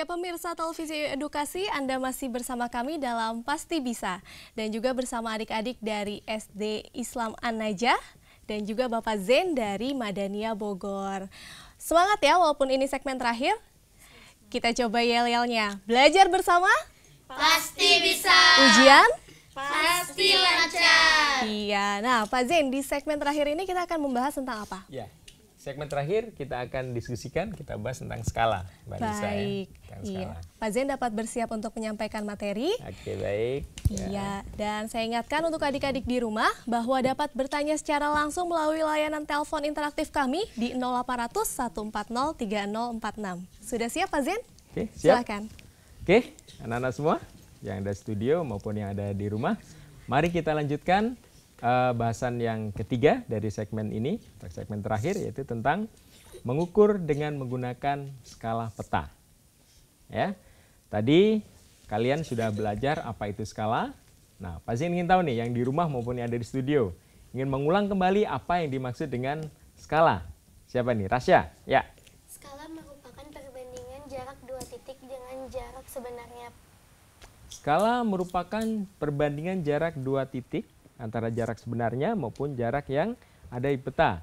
Ya pemirsa televisi edukasi, Anda masih bersama kami dalam Pasti Bisa. Dan juga bersama adik-adik dari SD Islam An-Najah dan juga Bapak Zen dari Madania Bogor. Semangat ya walaupun ini segmen terakhir. Kita coba yel-yelnya. Belajar bersama? Pasti bisa. Ujian? Pasti lancar. Iya. Nah Pak Zen di segmen terakhir ini kita akan membahas tentang apa? Ya, segmen terakhir kita akan diskusikan, kita bahas tentang skala, Mbak ya. Baik. Tentang Iya. skala. Pak Zen dapat bersiap untuk menyampaikan materi. Oke, baik. Ya. Iya, dan saya ingatkan untuk adik-adik di rumah bahwa dapat bertanya secara langsung melalui layanan telepon interaktif kami di 0800 140 3046. Sudah siap Pak Zen? Oke, siap. Silakan. Oke, anak-anak semua yang ada studio maupun yang ada di rumah, mari kita lanjutkan eh, bahasan yang ketiga dari segmen ini, segmen terakhir yaitu tentang mengukur dengan menggunakan skala peta. Ya, tadi kalian sudah belajar apa itu skala. Nah, pasti ingin tahu nih yang di rumah maupun yang ada di studio, ingin mengulang kembali apa yang dimaksud dengan skala. Siapa nih? Rasya? Ya. Skala merupakan perbandingan jarak dua titik dengan jarak sebenarnya. Skala merupakan perbandingan jarak dua titik antara jarak sebenarnya maupun jarak yang ada di peta.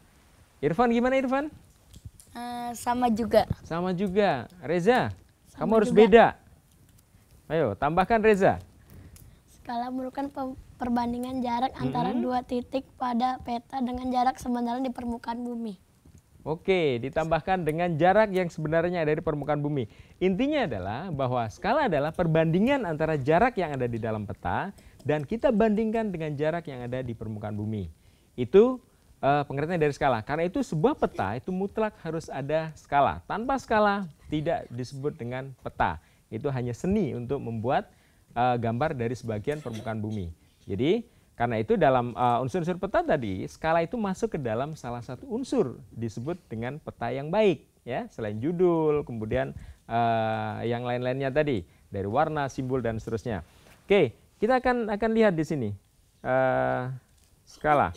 Irfan gimana Irfan? Eh, sama juga. Sama juga. Reza, kamu harus beda. Ayo, tambahkan Reza. Skala merupakan pe- perbandingan jarak antara dua titik pada peta dengan jarak sebenarnya di permukaan bumi. Oke, ditambahkan dengan jarak yang sebenarnya ada di permukaan bumi. Intinya adalah bahwa skala adalah perbandingan antara jarak yang ada di dalam peta dan kita bandingkan dengan jarak yang ada di permukaan bumi. Itu eh, pengertian dari skala. Karena itu sebuah peta itu mutlak harus ada skala. Tanpa skala tidak disebut dengan peta. Itu hanya seni untuk membuat eh, gambar dari sebagian permukaan bumi. Jadi karena itu dalam uh, unsur-unsur peta tadi, skala itu masuk ke dalam salah satu unsur disebut dengan peta yang baik, ya. Selain judul, kemudian uh, yang lain-lainnya tadi dari warna, simbol dan seterusnya. Oke, kita akan akan lihat di sini uh, skala,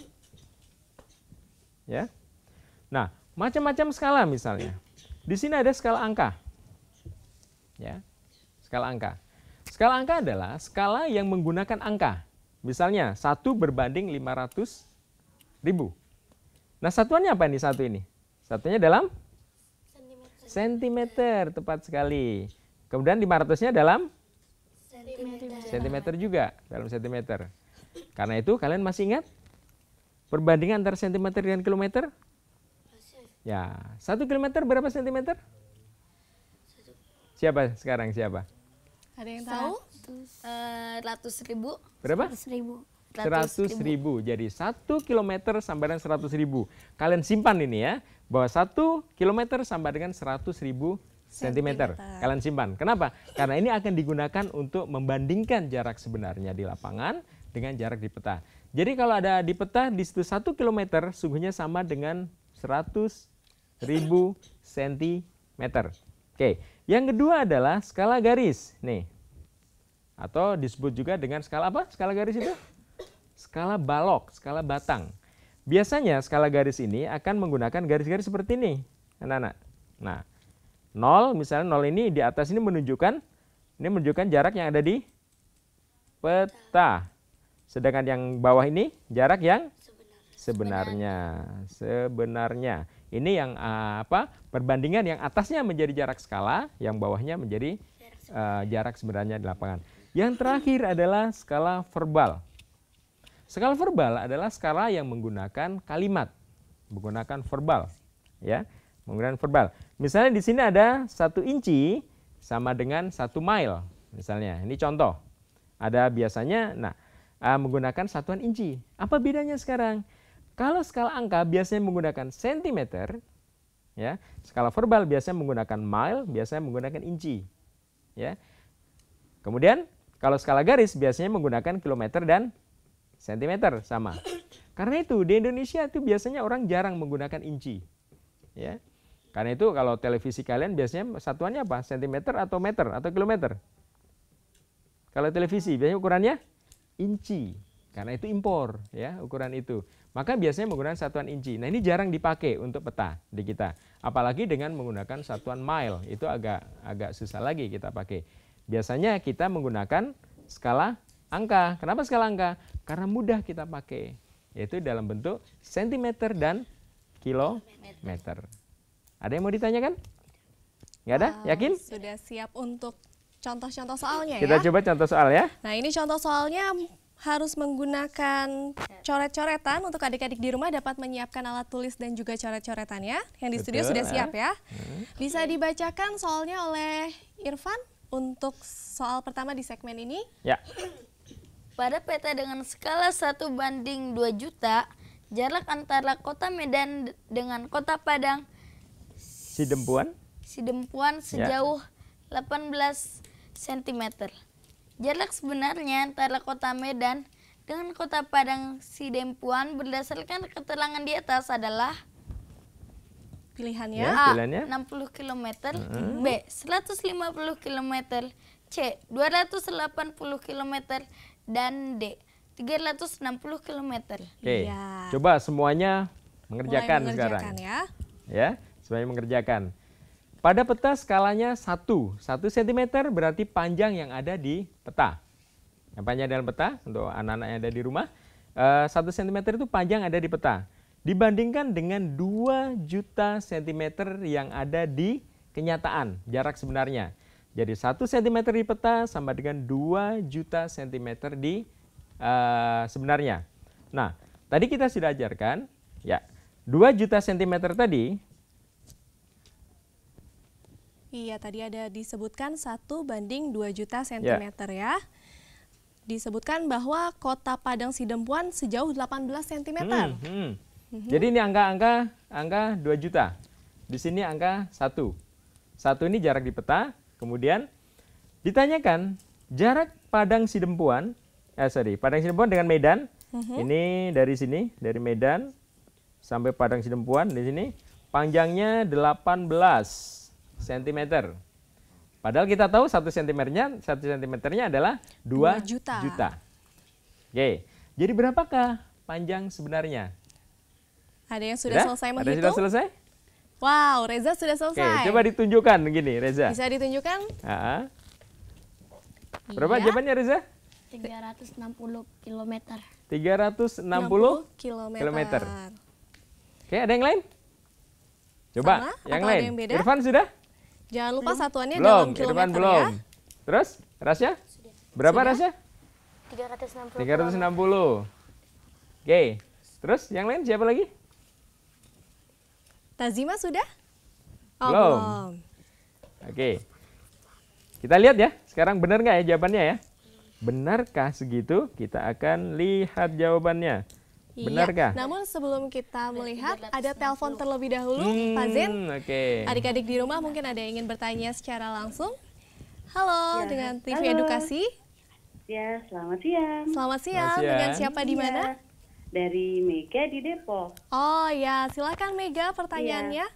ya. Nah, macam-macam skala misalnya. Di sini ada skala angka, ya. Skala angka. Skala angka adalah skala yang menggunakan angka. Misalnya, satu berbanding 500 ribu. Nah, satuannya apa nih satu ini? Satunya dalam Sentimeter. sentimeter, tepat sekali. Kemudian 500-nya dalam Sentimeter. juga, dalam sentimeter. Karena itu, kalian masih ingat perbandingan antara sentimeter dengan kilometer? Ya, satu kilometer berapa sentimeter? Siapa sekarang, siapa? Ada yang tahu? Eh, ratus ribu. Berapa? Seribu. 100 ribu. Jadi 1 kilometer sama dengan 100 ribu. Kalian simpan ini ya, bahwa 1 kilometer sama dengan 100 ribu sentimeter. Sentimeter. Kalian simpan. Kenapa? Karena ini akan digunakan untuk membandingkan jarak sebenarnya di lapangan dengan jarak di peta. Jadi kalau ada di peta di situ 1 kilometer sungguhnya sama dengan 100 ribu sentimeter. Oke, yang kedua adalah skala garis. Nih, atau disebut juga dengan skala apa? Skala garis itu? Skala balok, skala batang. Biasanya skala garis ini akan menggunakan garis-garis seperti ini, anak-anak. Nah, 0 misalnya 0 ini di atas ini menunjukkan ini menunjukkan jarak yang ada di peta. Sedangkan yang bawah ini jarak yang sebenarnya. Sebenarnya. Ini yang ah, apa? Perbandingan yang atasnya menjadi jarak skala, yang bawahnya menjadi eh, jarak sebenarnya di lapangan. Yang terakhir adalah skala verbal. Skala verbal adalah skala yang menggunakan kalimat, menggunakan verbal, ya, menggunakan verbal. Misalnya di sini ada satu inci sama dengan satu mile, misalnya. Ini contoh. Ada biasanya, nah, ah, menggunakan satuan inci. Apa bedanya sekarang? Kalau skala angka biasanya menggunakan sentimeter, ya. Skala verbal biasanya menggunakan mile, biasanya menggunakan inci, ya. Kemudian kalau skala garis biasanya menggunakan kilometer dan sentimeter sama. Karena itu di Indonesia itu biasanya orang jarang menggunakan inci. Ya. Karena itu kalau televisi kalian biasanya satuannya apa? Sentimeter atau meter atau kilometer? Kalau televisi biasanya ukurannya inci. karena itu impor ya ukuran itu. Maka biasanya menggunakan satuan inci. Nah ini jarang dipakai untuk peta di kita. Apalagi dengan menggunakan satuan mile itu agak agak susah lagi kita pakai. Biasanya kita menggunakan skala angka. Kenapa skala angka? Karena mudah kita pakai yaitu dalam bentuk sentimeter dan kilometer. Ada yang mau ditanyakan? Nggak ada? Wow, Yakin? Sudah siap untuk contoh-contoh soalnya Kita ya. coba contoh soal ya. Nah ini contoh soalnya harus menggunakan coret-coretan untuk adik-adik di rumah dapat menyiapkan alat tulis dan juga coret-coretannya. Yang di studio Betul, sudah ah. siap ya. Bisa dibacakan soalnya oleh Irfan untuk soal pertama di segmen ini. Ya. Pada peta dengan skala 1 banding 2 juta, jarak antara kota Medan dengan kota Padang Si Dempuan. Sidempuan sejauh 18 cm. Jarak sebenarnya antara kota Medan dengan kota Padang Sidempuan berdasarkan keterangan di atas adalah Pilihannya Ya. A. pilihannya? 60 km, B. 150 km, C. 280 km, dan D. 360 km. Oke. Iya. Coba semuanya mulai mengerjakan, mengerjakan sekarang. ya. Ya, semuanya mengerjakan. Pada peta skalanya 1, 1 cm berarti panjang yang ada di peta. Yang panjang dalam peta untuk anak-anak yang ada di rumah, eh, 1 cm itu panjang ada di peta. Dibandingkan dengan 2 juta cm yang ada di kenyataan, jarak sebenarnya. Jadi 1 cm di peta sama dengan 2 juta cm di eh, sebenarnya. Nah, tadi kita sudah ajarkan, ya, 2 juta cm tadi Iya, tadi ada disebutkan 1 banding 2 juta Ya. sentimeter ya. Disebutkan bahwa kota Padang Sidempuan sejauh 18 cm. Hmm, hmm. Jadi ini angka-angka angka 2 juta. Di sini angka 1. 1 ini jarak di peta. Kemudian ditanyakan jarak Padang Sidempuan, eh sorry, Padang Sidempuan dengan Medan. Ini dari sini, dari Medan sampai Padang Sidempuan di sini panjangnya 18 cm. Padahal kita tahu 1 cm-nya 1 cm-nya adalah 2 Dua juta. juta. Oke. Jadi berapakah panjang sebenarnya? Ada yang sudah selesai Ada yang menghitung? sudah selesai? Wow, Reza sudah Oke, selesai. coba ditunjukkan begini, Reza. Bisa ditunjukkan? Ah, Berapa Iya. jawabannya Reza? 360 km. 360 kilometer. kilometer. Oke, ada yang lain? Coba, Sama? yang Atau ada lain. yang beda? Irfan sudah? Jangan lupa satuannya belum, dalam Irfan kilometer belum. ya. Terus, Rasya? Berapa Sudah? Rasya? 360 360. Oke. Terus yang lain siapa lagi? Tazima sudah? Oh, Belum. belum. Oke. Kita lihat ya, sekarang benar nggak ya jawabannya ya? Benarkah segitu? Kita akan lihat jawabannya. Benarkah? Iya. Namun sebelum kita melihat, ada telepon terlebih dahulu, Pak Zen. Hmm, Oke. Adik-adik di rumah mungkin ada yang ingin bertanya secara langsung. Halo, Ya, dengan TV halo. Edukasi. Ya, selamat siang. Selamat siang. siang. Dengan siapa di Iya, mana? Dari Mega di Depok. Oh ya, silakan Mega pertanyaannya.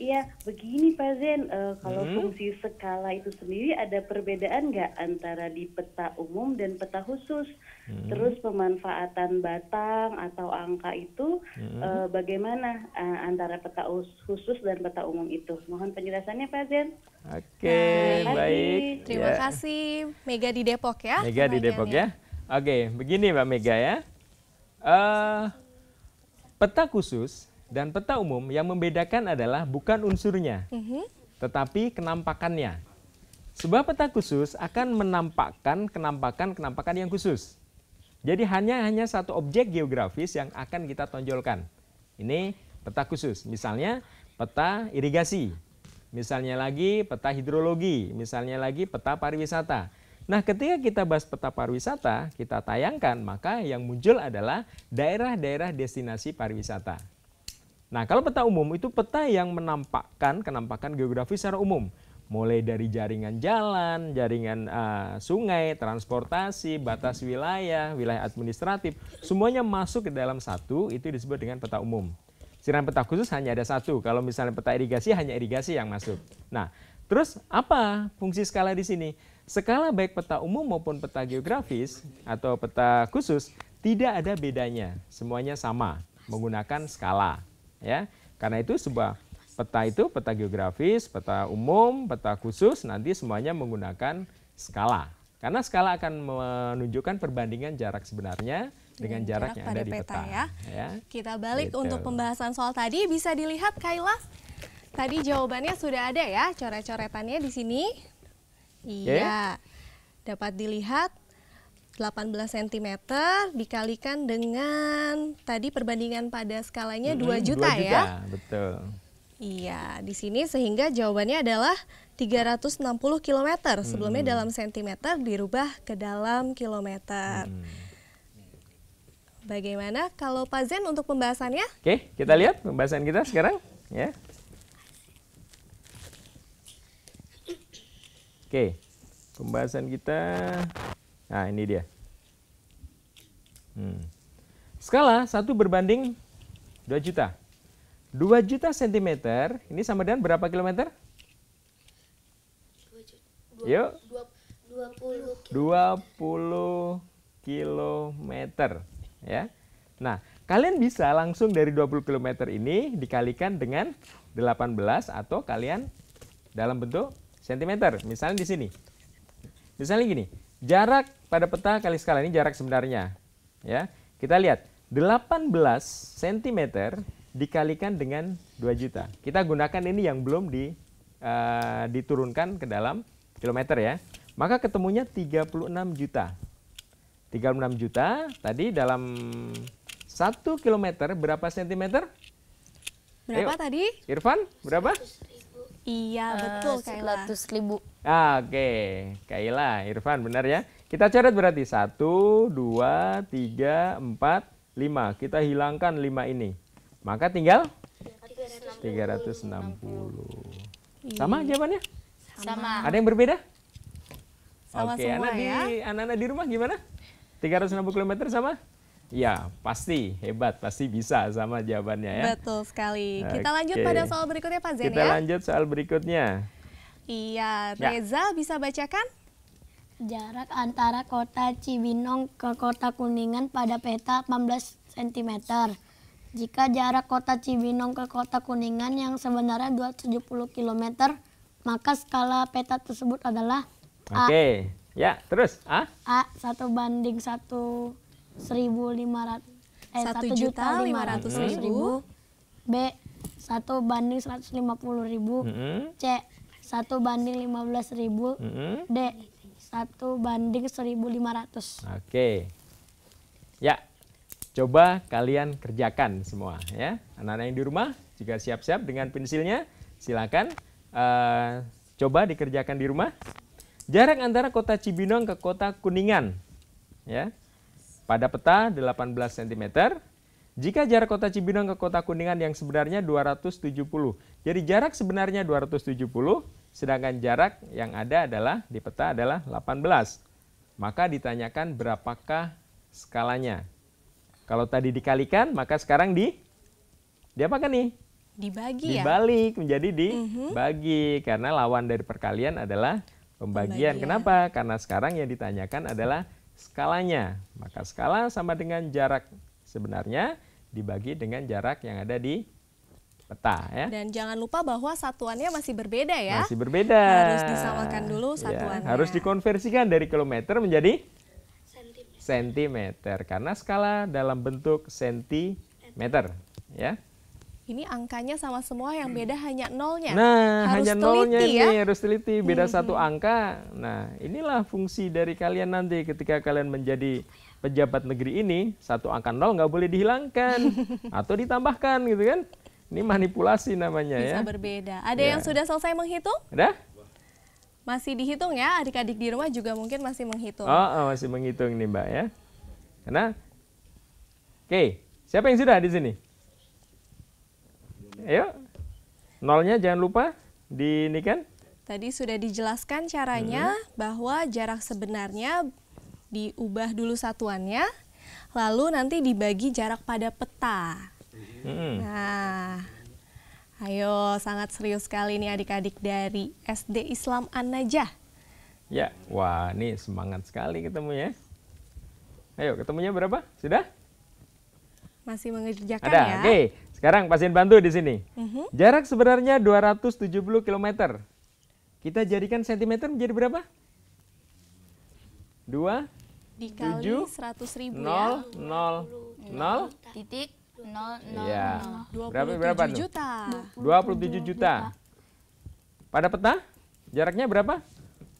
Iya, begini Pak Zen, eh, kalau Hmm. fungsi skala itu sendiri ada perbedaan nggak antara di peta umum dan peta khusus? Hmm. Terus pemanfaatan batang atau angka itu Hmm. eh, bagaimana eh, antara peta us- khusus dan peta umum itu? Mohon penjelasannya Pak Zen. Oke, Terima baik. kasih. Terima Ya. kasih Mega di Depok ya. Mega di Depok ya. Oke, begini Mbak Mega ya. Eh, peta khusus dan peta umum yang membedakan adalah bukan unsurnya, Mhm. tetapi kenampakannya. Sebuah peta khusus akan menampakkan kenampakan-kenampakan yang khusus. Jadi hanya hanya satu objek geografis yang akan kita tonjolkan. Ini peta khusus. Misalnya peta irigasi. Misalnya lagi peta hidrologi, misalnya lagi peta pariwisata. Nah, ketika kita bahas peta pariwisata, kita tayangkan, maka yang muncul adalah daerah-daerah destinasi pariwisata. Nah, kalau peta umum itu peta yang menampakkan kenampakan geografis secara umum, mulai dari jaringan jalan, jaringan eh, sungai, transportasi, batas wilayah, wilayah administratif, semuanya masuk ke dalam satu, itu disebut dengan peta umum. Sedangkan peta khusus hanya ada satu. Kalau misalnya peta irigasi hanya irigasi yang masuk. Nah, terus apa fungsi skala di sini? Skala baik peta umum maupun peta geografis atau peta khusus tidak ada bedanya, semuanya sama menggunakan skala, ya. Karena itu sebuah peta itu peta geografis, peta umum, peta khusus nanti semuanya menggunakan skala. Karena skala akan menunjukkan perbandingan jarak sebenarnya dengan jarak, yang ada di peta, peta, ya. ya. Kita balik Gitu. untuk pembahasan soal tadi bisa dilihat Kaila. Tadi jawabannya sudah ada ya, coret-coretannya di sini. Iya. Dapat dilihat 18 cm dikalikan dengan tadi perbandingan pada skalanya 2 Mm-mm, juta, dua ya. Betul. Iya, di sini sehingga jawabannya adalah 360 km. Sebelumnya Hmm. dalam sentimeter dirubah ke dalam kilometer. Hmm. Bagaimana kalau Pak Zen untuk pembahasannya? Oke, kita lihat pembahasan kita sekarang, ya. Oke, pembahasan kita. Nah, ini dia. Hmm. Skala 1 berbanding 2 juta. 2 juta sentimeter, ini sama dengan berapa kilometer? Yuk. 20 kilometer ya. Nah, kalian bisa langsung dari 20 km ini dikalikan dengan 18 atau kalian dalam bentuk sentimeter. Misalnya di sini. Misalnya gini, jarak pada peta kali skala ini jarak sebenarnya. Ya. Kita lihat 18 cm dikalikan dengan 2 juta. Kita gunakan ini yang belum di, eh, diturunkan ke dalam kilometer ya. Maka ketemunya 36 juta. 36 juta tadi dalam 1 kilometer berapa sentimeter? Berapa Ayo. tadi? Irfan, berapa? Iya, betul Kaila. 100 ribu. Ah, Oke, Kaila, Irfan, benar ya. Kita coret berarti 1, 2, 3, 4, 5. Kita hilangkan 5 ini. Maka tinggal 360. Sama jawabannya? Sama. Ada yang berbeda? Sama Oke, semua anak di, ya. anak-anak di rumah gimana? 360 km sama? Ya, pasti hebat, pasti bisa sama jawabannya ya. Betul sekali. Kita lanjut Oke. pada soal berikutnya Pak Zen Kita ya. lanjut soal berikutnya. Iya, Ya. Reza bisa bacakan? Jarak antara kota Cibinong ke kota Kuningan pada peta 18 cm. Jika jarak kota Cibinong ke kota Kuningan yang sebenarnya 270 km, maka skala peta tersebut adalah A, Oke, ya terus A. A 1 banding 1 1500 eh, Satu 1 juta lima 500 ratus ribu. ribu. B 1 banding 150 ribu. Mm-mm, C 1 banding 15 ribu. D 1 banding 1500. Oke. Ya, coba kalian kerjakan semua ya. Anak-anak yang di rumah juga siap-siap dengan pensilnya, silakan eh, coba dikerjakan di rumah. Jarak antara kota Cibinong ke kota Kuningan ya. Pada peta 18 cm. Jika jarak kota Cibinong ke kota Kuningan yang sebenarnya 270. Jadi jarak sebenarnya 270, sedangkan jarak yang ada adalah di peta adalah 18. Maka ditanyakan berapakah skalanya. Kalau tadi dikalikan, maka sekarang di diapakan nih? Dibagi ya. Dibalik menjadi dibagi karena lawan dari perkalian adalah pembagian. Pembagian. Kenapa? Karena sekarang yang ditanyakan adalah skalanya. Maka skala sama dengan jarak sebenarnya dibagi dengan jarak yang ada di peta ya. Dan jangan lupa bahwa satuannya masih berbeda ya. Masih berbeda. Harus disamakan dulu Ya, satuannya. harus dikonversikan dari kilometer menjadi sentimeter karena skala dalam bentuk sentimeter ya. Ini angkanya sama semua yang beda hanya nolnya. Nah, harus hanya nolnya teliti ini ya. harus teliti beda satu angka. Nah, inilah fungsi dari kalian nanti ketika kalian menjadi pejabat negeri ini, satu angka nol nggak boleh dihilangkan atau ditambahkan gitu kan. Ini manipulasi namanya Bisa ya. berbeda. Ada Ya. yang sudah selesai menghitung? Udah? Masih dihitung ya, adik-adik di rumah juga mungkin masih menghitung. Oh, oh, masih menghitung nih Mbak ya. Karena Oke, siapa yang sudah di sini? Ayo. Nolnya jangan lupa di ini kan? Tadi sudah dijelaskan caranya Hmm. bahwa jarak sebenarnya diubah dulu satuannya, lalu nanti dibagi jarak pada peta. Mm-mm. Nah, ayo sangat serius sekali nih adik-adik dari SD Islam An-Najah. Ya, wah ini semangat sekali ketemu ya. Ayo, ketemunya berapa? Sudah? Masih mengerjakan Ada. ya. Oke. Sekarang pasien bantu di sini. Mhm. Jarak sebenarnya 270 km. Kita jadikan sentimeter menjadi berapa? 2 Dikali Tujuh, 100 ribu 0 ya. 0 0 Titik nol nol nol. Berapa 27 berapa tuh? juta. 27 juta. Pada peta jaraknya berapa?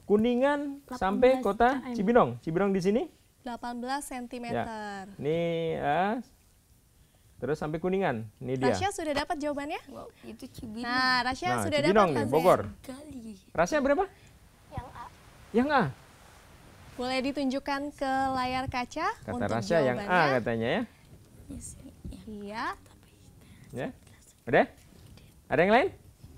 Kuningan sampai kota Cibinong. Cibinong di sini? 18 cm. Ya. Ini ah, terus sampai Kuningan. Ini dia. Rasya sudah dapat jawabannya? Wow, itu Cibinong. Nah, Rasya Nah, sudah Cibinong dapat nih, Bogor. Kali. Rasanya berapa? Yang A. Yang A. Boleh ditunjukkan ke layar kaca Kata untuk Rasya yang A jawabannya. katanya ya. Iya, Ya. Udah? Ada yang lain?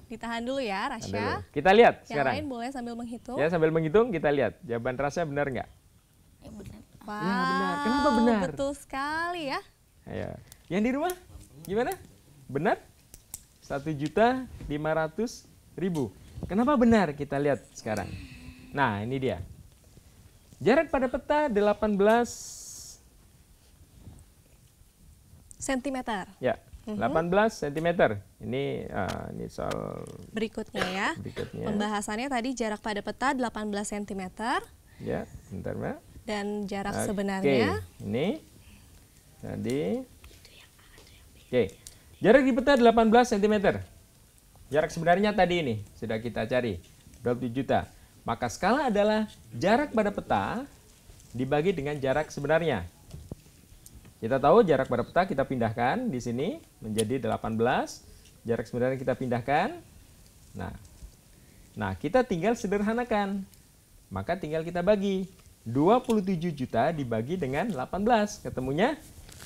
ditahan dulu ya Rasya. dulu. Kita lihat Yang sekarang. lain boleh sambil menghitung. Ya sambil menghitung kita lihat jawaban Rasya benar nggak? Ya benar. Wow, Ya, benar. Kenapa benar? Betul sekali ya. Ayo. Yang di rumah gimana? Benar? Satu juta lima ratus ribu. Kenapa benar? Kita lihat sekarang. Nah ini dia. Jarak pada peta 18 Sentimeter. ya 18 cm. Ini ah, ini soal Berikutnya ya. berikutnya. Pembahasannya tadi jarak pada peta 18 cm Ya, bentar Mbak. dan jarak Oke, sebenarnya ini tadi. Oke, jarak di peta 18 cm. Jarak sebenarnya tadi ini sudah kita cari 20 juta. Maka skala adalah jarak pada peta dibagi dengan jarak sebenarnya. Kita tahu jarak pada peta kita pindahkan di sini menjadi 18. Jarak sebenarnya kita pindahkan. Nah, nah kita tinggal sederhanakan. Maka tinggal kita bagi. 27 juta dibagi dengan 18. Ketemunya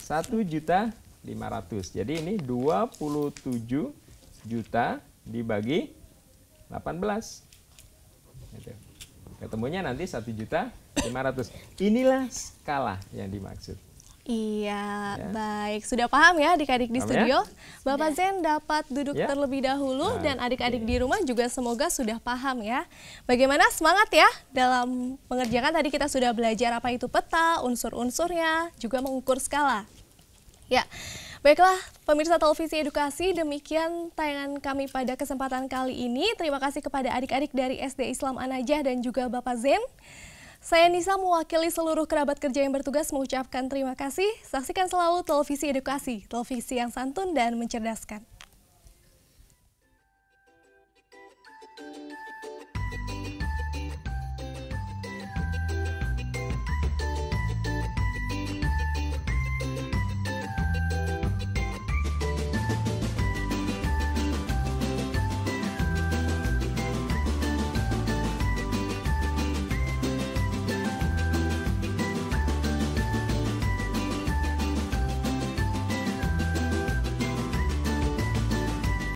1 juta 500. Jadi ini 27 juta dibagi 18. Gitu. Ketemunya nanti 1 juta 500. Inilah skala yang dimaksud. Iya, Ya. baik. Sudah paham ya adik-adik di Paham studio? Bapak Zen dapat duduk Ya. terlebih dahulu Nah, dan adik-adik di rumah juga semoga sudah paham ya. Bagaimana semangat ya dalam mengerjakan tadi kita sudah belajar apa itu peta, unsur-unsurnya, juga mengukur skala. Ya, baiklah pemirsa televisi edukasi, demikian tayangan kami pada kesempatan kali ini. Terima kasih kepada adik-adik dari SD Islam Anajah dan juga Bapak Zen. Saya Nisa mewakili seluruh kerabat kerja yang bertugas mengucapkan terima kasih. Saksikan selalu televisi edukasi, televisi yang santun dan mencerdaskan.